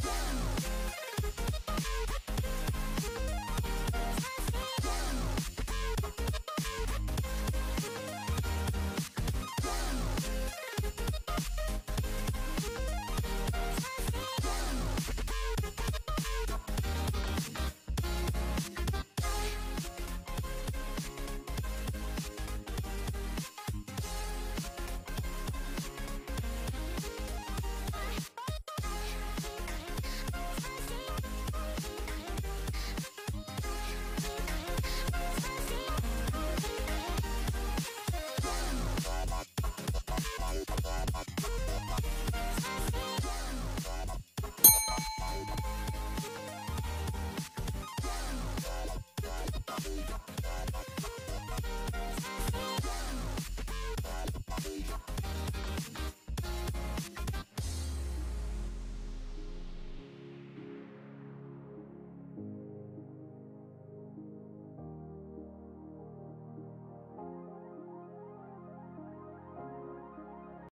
go.